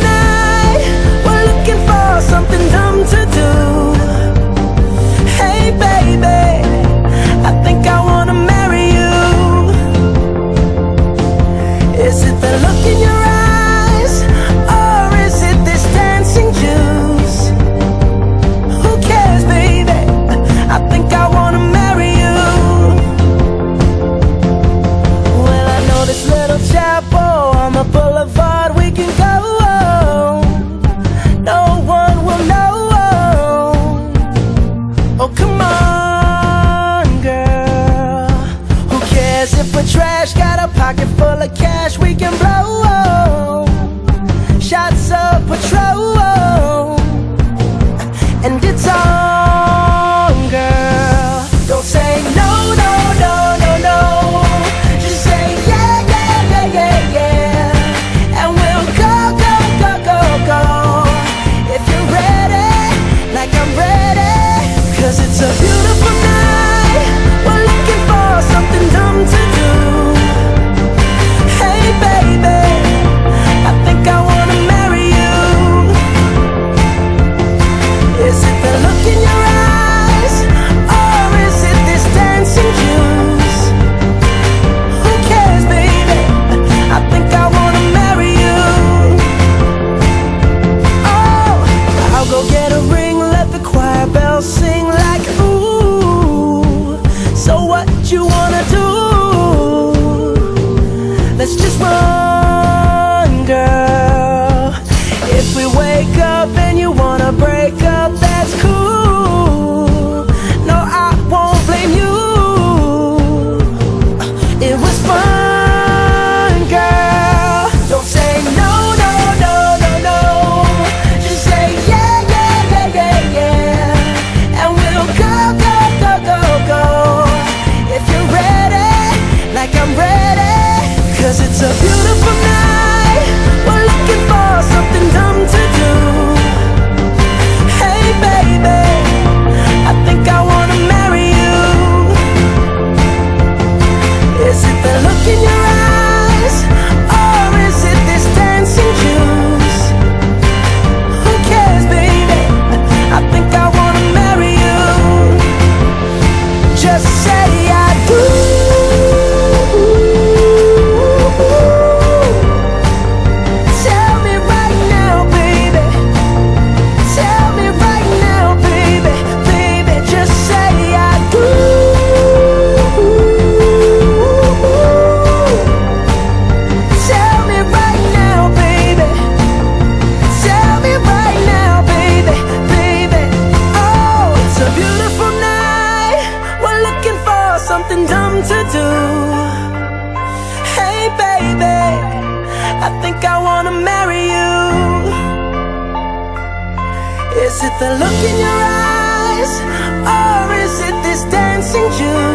down wake up and you wanna break think I wanna marry you Is it the look in your eyes Or is it this dancing you?